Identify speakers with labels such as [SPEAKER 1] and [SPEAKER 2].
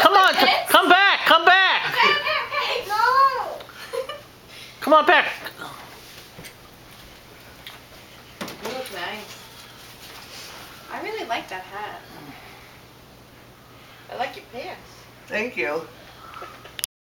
[SPEAKER 1] Come on, come back, come back.
[SPEAKER 2] No.
[SPEAKER 1] Come on back.
[SPEAKER 3] You look nice. I really like that hat. I like your pants.
[SPEAKER 4] Thank you.